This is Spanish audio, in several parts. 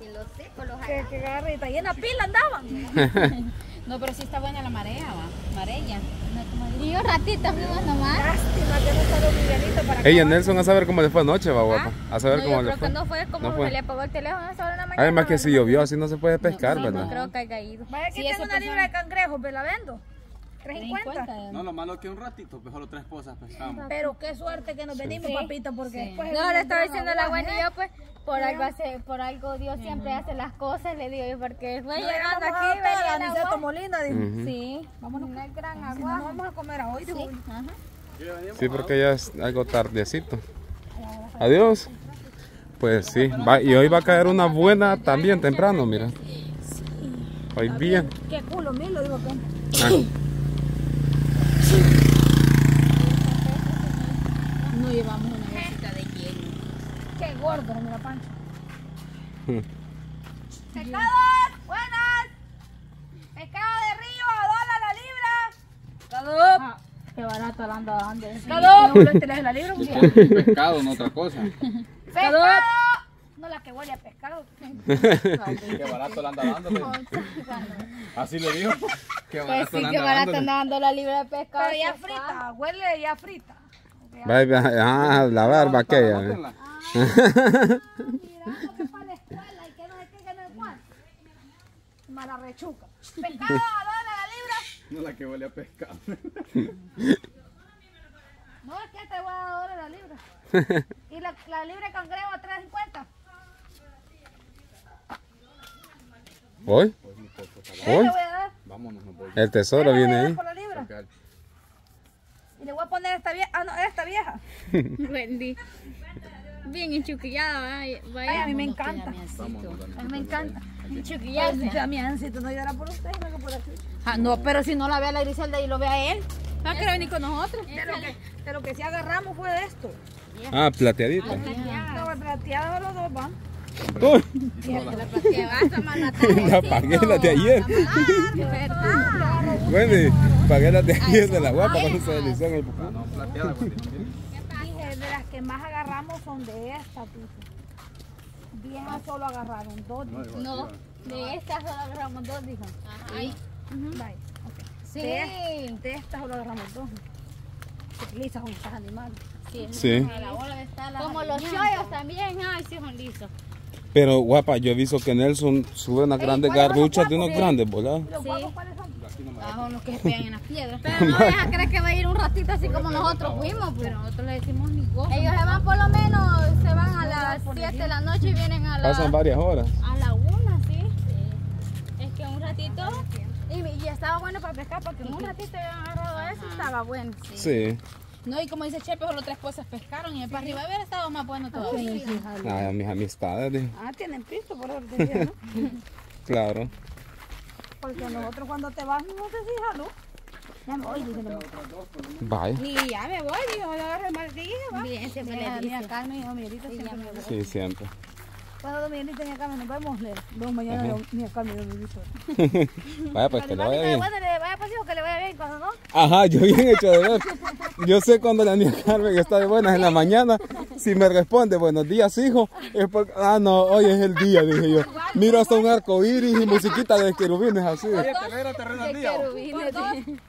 Y los secos los Que, que garrita. Y en la pila andaban. No, pero sí está buena la marea, va. Marea. Y un ratito fuimos nomás. Lástima que no don Miguelito para Ella. Nelson, a saber cómo le fue anoche, va, guapa. A saber No, cómo yo le fue. no fue como No fue. se le apagó el teléfono a esa hora de la mañana. Además que si llovió, así no se puede pescar, Sí, ¿verdad? No creo que haya ido. Vaya que Sí, tengo una libra de cangrejo, me la vendo. 3.50. No, lo malo que un ratito, pues solo tres cosas pescamos. Pero qué suerte que nos venimos, papito, porque después... No, le estaba diciendo la buena y yo pues por algo hace, por algo Dios siempre hace las cosas, le digo yo, porque fue No, llegando llegamos aquí, a la venía Aniceto agua. Molina, dijo. Sí, vámonos una gran Si no, agua. vamos a comer a hoy, dijo. Sí, porque ya es algo tardecito. Adiós. Pues sí, va, y hoy va a caer una buena también temprano, mira. Hoy bien. Qué culo, mil, lo digo que. Ah, No llevamos una bolsita de hielo. Qué gordo, mira, Pancho. Pescados, buenas. Pescado de río, a dólar la libra. ¡Pescado! Qué barato la anda dando. Pescado. No la libra, pues. Pescado, no otra cosa. Pescado. No la que huele a pescado. Qué barato le anda dando. Así le digo. Qué Pues barato sí, le qué anda barato dando. anda dando la libra de pescado. Pero ya sí, frita, huele ya frita. ah, la barba aquella. Mala rechuca. Pescado, a dólar la libra. No la que huele a pescado. No, es que te voy a dar dólar la libra. Y la, la libra cangrejo a 3.50. ¿Hoy? ¿Qué le ¿Hoy? voy a dar? Vámonos, no voy. El tesoro ¿Qué le voy viene ahí. por la libra? Y le voy a poner esta vieja. Ah, no, esta vieja. Wendy. Bien enchuquillada, vaya. Ay, a mí me encanta. A mí me encanta. Enchuquillarse. A mí ansito no llora por usted, no que por aquí. Ah, no, pero si no la ve a la Griselda y lo ve a él. Va a querer venir con nosotros. De lo que, de lo que sí agarramos fue de esto. Ah, plateadita. No, plateado los dos van. Uy, la pagué la de ayer. Bueno, pagué la de ayer de la guapa cuando se deslizó en el Ah, no, plateada, pues, mira. Dije, de las que más agarramos son de estas, dice. Viejas solo agarraron dos. dice. No, de estas solo agarramos dos, dijo. Vaya, ok. Sí. De, de estas solo agarramos dos. Qué lisas son estas animales. Sí. A la hora de estar la Como los chollos también, ay, sí son lisos. Pero guapa, yo he visto que Nelson sube unas grandes garruchas de unos grandes, ¿verdad? ¿Los Sí. guapos cuáles son? Ah, son los que se pegan en las piedras. Pero no deja creer que va a ir un ratito así como nosotros fuimos, pues. Pero nosotros le decimos ni gozo. Ellos se van por lo menos, se van a las 7 de la noche y vienen a Pasan las varias horas. a la 1, sí. Es que un ratito, y, y estaba bueno para pescar porque en un ratito habían agarrado eso, estaba bueno. Sí. No, y como dice Chepe, solo tres cosas pescaron y el para arriba hubiera estado más bueno todavía. Ah, mis amistades. Ah, tienen pisto, por decía, ¿no? Claro. Porque nosotros cuando te vas no te fijas, ¿no? Ya me voy, dice la mujer. Vaya. Ni ya me voy, dijo, yo agarré el martillo, va. Bien, siempre Mira, le mira, dice. Carmen y don Miguelito siempre me voy. Sí, siempre. Cuando don Miguelito y Carmen nos vemos, le vemos mañana don- ni a Carmen y don Miguelito. Vaya, pues que le vaya bien. Bueno, le vaya pasivo, que le vaya bien, cuando no. Ajá, yo bien hecho de ver. Yo sé cuando la niña Carmen está de buenas en la mañana. Si me responde buenos días, hijo, es porque. Ah, no, hoy es el día, dije yo. Miro hasta un arco iris y musiquita de querubines así. Oye, terreno, terreno al día.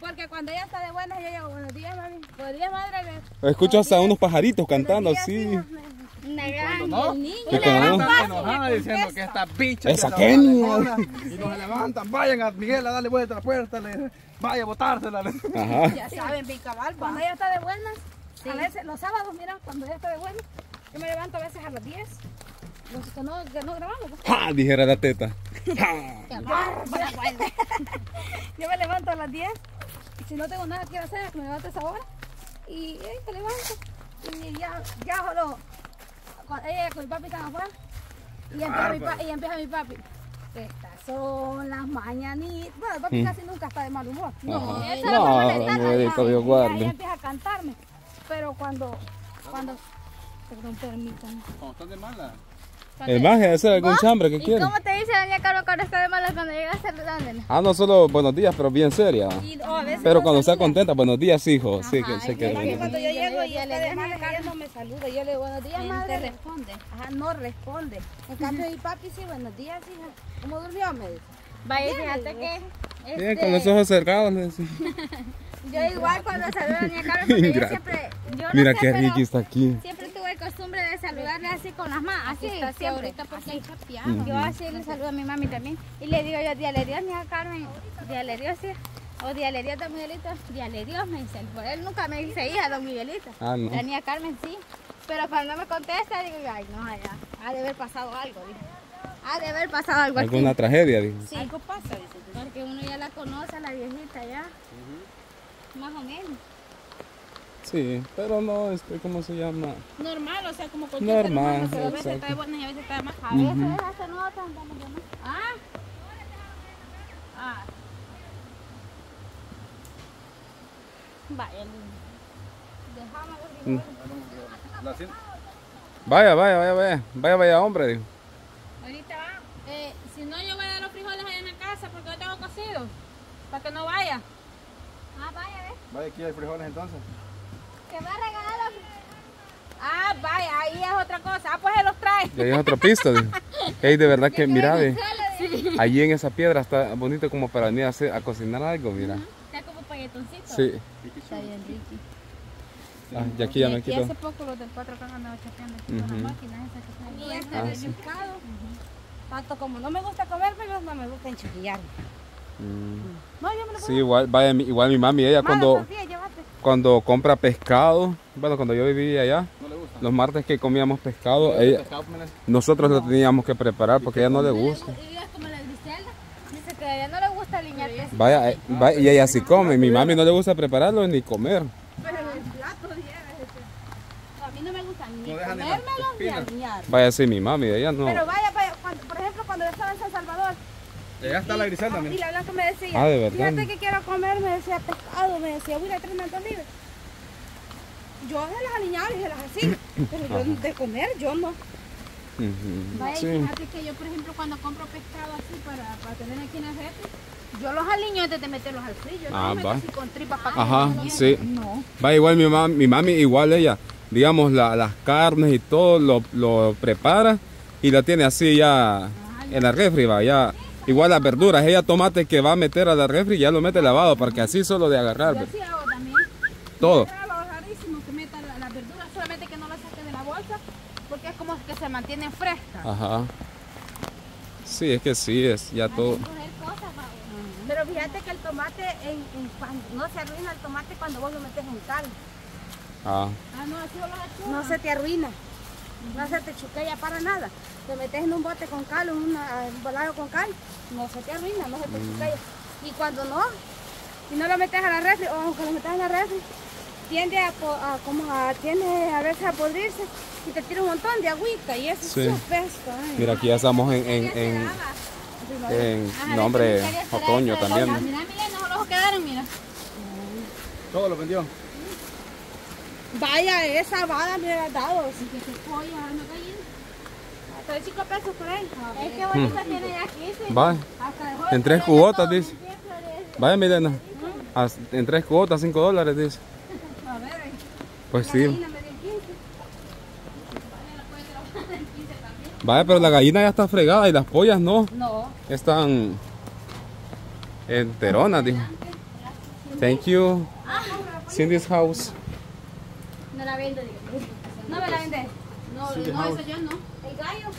Porque cuando ella está de buenas, yo digo, buenos días, mami. Buenos días, madre. Escucho hasta unos pajaritos cantando así. Una gran ¿No? el niño. Y cuando no, Están enojadas diciendo que esta bicha. Esa que Kenia. Y no se levantan. Vayan a Miguel a darle vuelta a la puerta. Le, vaya a botársela. le- Ajá. Ya saben, bien cabal, Cuando ella está de buenas, a veces los sábados, mira, cuando ella está de buenas, yo me levanto a veces a las 10. Los que no, que no grabamos, pues. ¡Ja! Dijera la teta. Yo me levanto a las 10 y si no tengo nada que hacer, me levanto a esa hora y eh, te levanto y ya, ya solo, con ella con mi papi están afuera y empieza, mi, pa- y ya empieza mi papi. Estas son las mañanitas. Bueno, el papi casi nunca está de mal humor. Ajá. esa No, es la ya, Dios ya, guarde. ya empieza a cantarme. Pero cuando, cuando, perdón, permítanme. Como están de mala. El más es hacer algún chambre que ¿Y quiere. cómo te dice doña Carmen cuando está de malas cuando llega saludándola. Ah, no solo buenos días, pero bien seria. Y, o a veces Pero no cuando está contenta, buenos días, hijo. Sí, que Es que que. cuando yo llego y ella le le deja ella no me saluda. Yo le digo buenos días, madre. responde. Ajá, no responde. En cambio, mi papi sí, buenos días, hija. ¿Cómo durmió? Me dice. Vaya, fíjate que. Bien, este, con los ojos cerrados. le decía. Yo igual cuando saludo a mi Carmen, porque yo siempre. Yo no Mira sé, qué Ricky está aquí. Siempre costumbre de saludarle así con las manos, así, Está siempre. ahorita porque hay chapeado. Yo así le saludo a mi mami también. Y le digo yo, díale Dios, a Carmen. Díale Dios, sí. O díale Dios, don Miguelito. Díale Dios, me dicen. Por él nunca me dice hija, don Miguelito. Ah, no. La niña Carmen sí. Pero cuando me contesta, digo, yo, ay, no, ya. Ha de haber pasado algo, digo. Ha de haber pasado algo aquí. Alguna tragedia, dijo. Sí. Algo pasa, dice. Porque uno ya la conoce, a la viejita ya. Más o menos. Sí, pero no, este, ¿cómo se llama? Normal, o sea, como cualquier ser Normal, humano, pero a veces está de buenas y a veces está de más. A veces hasta no tan tan Ah. Ah. Vaya, lindo. Dejamos Vaya, vaya, vaya, vaya. Vaya, vaya, hombre. Ahorita va. Eh, si no, yo voy a dar los frijoles allá en la casa porque yo tengo cocidos. Para que no vaya. Ah, vaya, ve. Vaya, aquí hay frijoles entonces. Que va a regalar los... Ah, vaya, ahí es otra cosa. Ah, pues él los trae. Y ahí es otro pisto, dijo. Ey, de verdad que, mira, ve. Sí. Allí en esa piedra está bonito como para venir a, hacer- a cocinar algo, mira. Está como payetoncito. Sí. Está bien, Ricky. Ah, y aquí ya y me quito. hace poco los del 4 han andado chapeando con Ujú. las máquinas esas que están Y este Ah, del sí. pescado, tanto como no me gusta comérmelos, no me gusta enchillarme. Mm. No, yo me lo Sí, igual, vaya, igual mi mami, ella cuando, tortilla, llévate. cuando compra pescado, bueno, cuando yo vivía allá. Los martes que comíamos pescado, ella, Pescado, nosotros lo teníamos que preparar porque a ella no le gusta. Y es como la Griselda. Dice que a ella no le gusta aliñar pescado. Vaya, eh, vaya, y ella sí come, mi mami no le gusta prepararlo ni comer. Pero el plato lleva A mí no me gusta ni dejan ni. Vaya, sí, mi mami, ella no. Pero vaya, vaya, cuando- por ejemplo, cuando yo estaba en San Salvador, Allá está la griselda, y la blanca me decía, Ah, ¿de verdad? fíjate que quiero comer, me decía pescado, me decía, voy a tres mantos libres. Yo se las aliñaba y se las así, pero yo de comer, yo no. Vaya, Sí. fíjate que yo, por ejemplo, cuando compro pescado así para, para tener aquí en el refri, Yo los aliño antes de meterlos al frío. Ah, yo me meto va. así con tripas para que Ajá, no sí. No. Va igual mi mami, mi mami igual ella, digamos la- las carnes y todo lo, lo prepara y la tiene así ya en la refri, va, ya. Igual las verduras, ella tomate que va a meter a la refri ya lo mete lavado para que así solo de agarrar Yo así hago también. todo. Es rarísimo que meta la, la verdura, solamente que no la saque de la bolsa, porque es como que se mantienen frescas. Ajá. Sí, es que sí, es ya todo. Coger cosas, va. Pero fíjate que el tomate, en, en cuando- no se arruina el tomate cuando vos lo metes en cal. Ah, Ah, no, así hecho. No se te arruina. No se te chuquea para nada. Te metes en un bote con cal, en un balado con cal, no se te arruina, no se te chuquea. Y cuando no, si no lo metes a la refri, o aunque lo metas en la refri, tiende a, a- como a, tiende a veces a podrirse y te tira un montón de agüita y eso Sí. es pesto. ay. mira aquí ya estamos en, en, en, en nombre otoño también. Mira, mira, no los ojos quedaron, mira. Todo lo vendió. Vaya, esa vada me hubiera dado. Y que se pollo, no cayendo. Hasta de 5 pesos por ahí. Es que bonita tiene aquí, sí. Va, Hasta dejó en tres cuotas dice. Vaya Milena, en tres cuotas, cinco dólares dice. Pues la sí. gallina me dio 15. Vaya, pero la gallina ya está fregada y las pollas no. No. Están enteronas, dijo. Thank you. This house. No la vendo, digo. No me la vende. No, no, eso yo no. El gallo.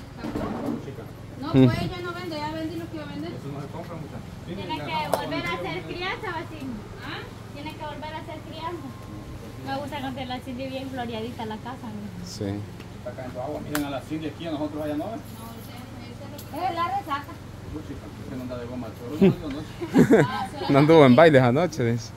No, pues yo no vendo, ya vendí lo que iba a vender. Tiene que volver a hacer crianza, así. ¿Ah? Tiene que volver a hacer crianza. Me gusta cuando la Cindy bien floreadita la casa. ¿no? Sí. Está cayendo agua. Miren a la Cindy aquí, a nosotros allá no ven. Es la resaca. Uy, chica, que no anda de goma. Pero no, no, no. No anduvo en bailes anoche, dice.